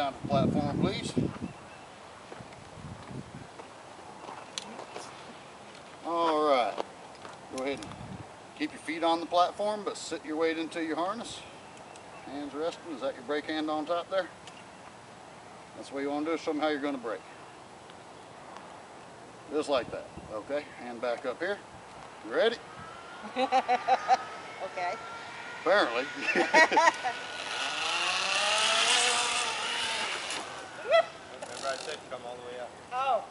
down to the platform, please. All right. Go ahead and keep your feet on the platform, but sit your weight into your harness. Hands resting. Is that your brake hand on top there? That's what you want to do. Show me how you're going to brake. Just like that. Okay. Hand back up here. You ready? Okay. Apparently. Oh.